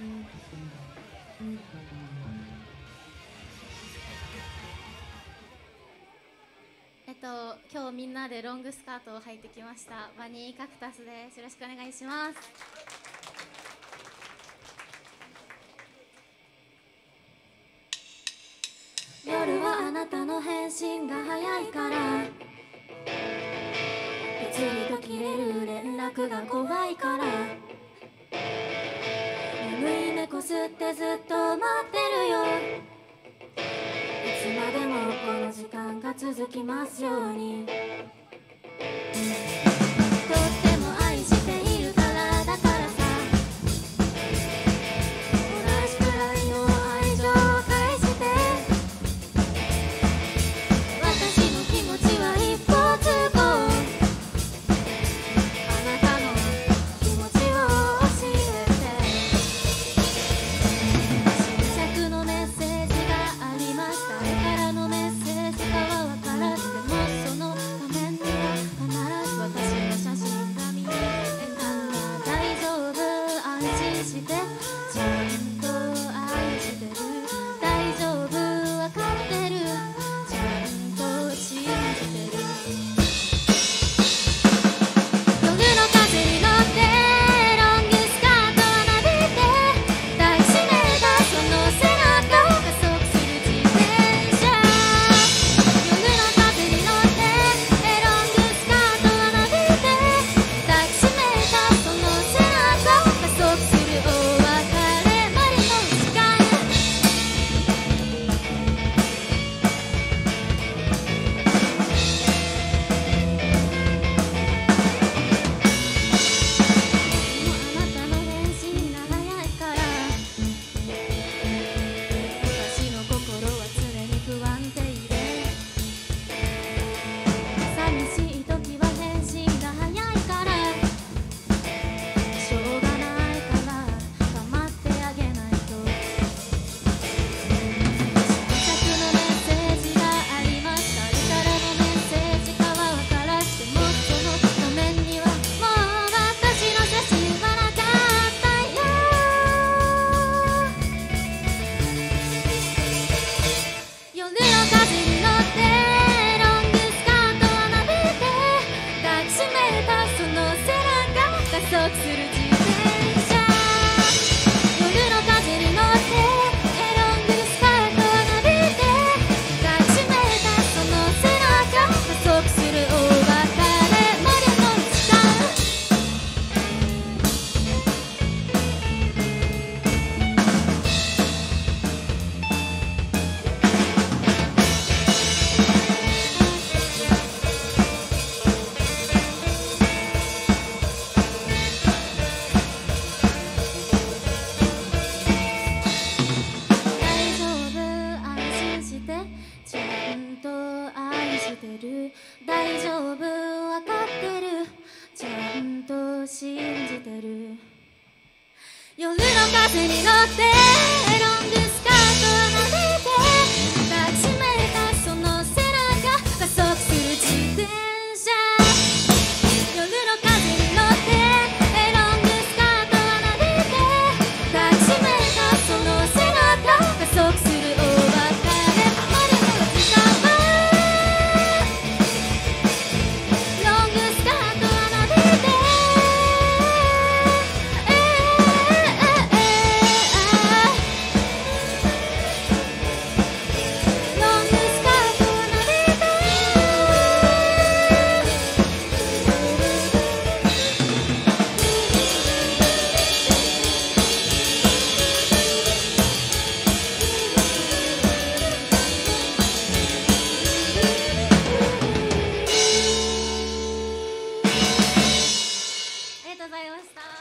えっと、今日みんなでロングスカートを履いてきました。バニーカクタスです。よろしくお願いします。夜はあなたの返信が早いから。いつにか切れる連絡が怖いから。吸ってずっと待ってるよ。いつまでもこの時間が続きますように。looks 信じてる。夜の風に乗ってございました。